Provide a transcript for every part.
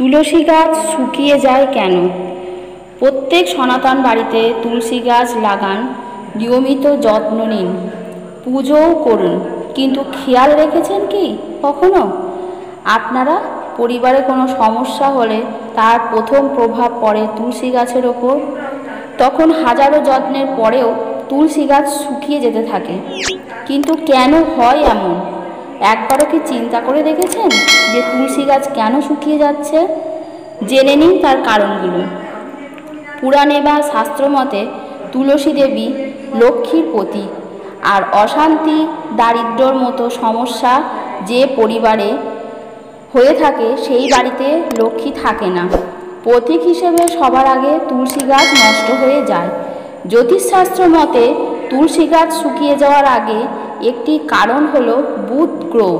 তুলসী গাছ শুকিয়ে যায় কেন? প্রত্যেক সনাতন বাড়িতে তুলসী গাছ লাগান, নিয়মিত যত্ন নিন, পুজোও করুন। কিন্তু খেয়াল রেখেছেন কি কখনো? আপনারা পরিবারে কোনো সমস্যা হলে তার প্রথম প্রভাব পড়ে তুলসী গাছের ওপর। তখন হাজারো যত্নের পরেও তুলসী গাছ শুকিয়ে যেতে থাকে। কিন্তু কেন হয় এমন? একবারও কি চিন্তা করে দেখেছেন যে তুলসী গাছ কেন শুকিয়ে যাচ্ছে? জেনে নিন তার কারণগুলো। পুরাণে বা শাস্ত্রমতে তুলসী দেবী লক্ষ্মীর প্রতীক আর অশান্তি দারিদ্র্যর মতো সমস্যা যে পরিবারে হয়ে থাকে সেই বাড়িতে লক্ষ্মী থাকে না। প্রতীক হিসেবে সবার আগে তুলসী গাছ নষ্ট হয়ে যায়। জ্যোতিষশাস্ত্র মতে তুলসী গাছ শুকিয়ে যাওয়ার আগে একটি কারণ হলো বুধ গ্রহ।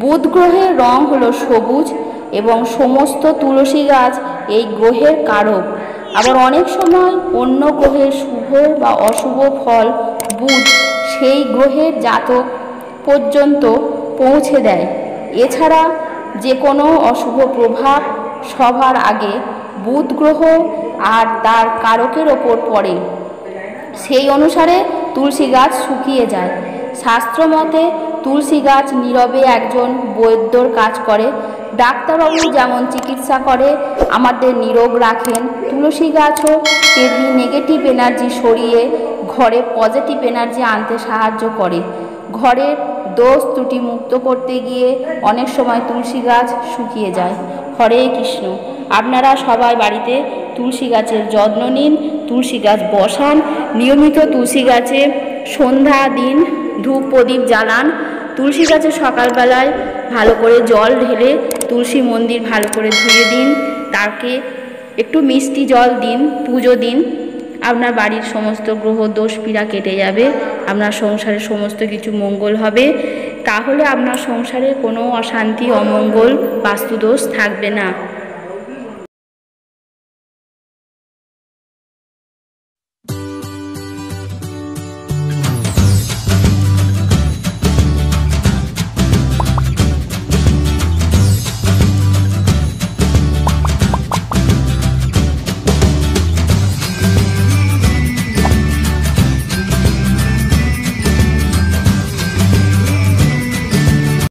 বুধ গ্রহের রং হলো সবুজ এবং সমস্ত তুলসী গাছ এই গ্রহের কারক। আবার অনেক সময় অন্য গ্রহের শুভ বা অশুভ ফল বুধ সেই গ্রহের জাতক পর্যন্ত পৌঁছে দেয়। এছাড়া যে কোনো অশুভ প্রভাব সবার আগে বুধ গ্রহ আর তার কারকের ওপর পড়ে। সেই অনুসারে তুলসী গাছ শুকিয়ে যায়। শাস্ত্র মতে তুলসী গাছ নীরবে একজন বৈদ্যর কাজ করে। ডাক্তারবাবু যেমন চিকিৎসা করে, আমাদের নিরোগ রাখেন। তুলসী গাছও তেমনি নেগেটিভ এনার্জি সরিয়ে ঘরে পজিটিভ এনার্জি আনতে সাহায্য করে। ঘরের দোষ ত্রুটি মুক্ত করতে গিয়ে অনেক সময় তুলসী গাছ শুকিয়ে যায়। হরে কৃষ্ণ। আপনারা সবাই বাড়িতে তুলসী গাছের যত্ন নিন, তুলসী গাছ বসান। নিয়মিত তুলসী গাছে সন্ধ্যা দিন ধূপ প্রদীপ জ্বালান। তুলসী গাছে সকালবেলায় ভালো করে জল ঢেলে তুলসী মন্দির ভালো করে ধুয়ে দিন। তাকে একটু মিষ্টি জল দিন, পুজো দিন। আপনার বাড়ির সমস্ত গ্রহ দোষ পীড়া কেটে যাবে। আপনার সংসারে সমস্ত কিছু মঙ্গল হবে। তাহলে আপনার সংসারে কোনো অশান্তি, অমঙ্গল, বাস্তুদোষ থাকবে না।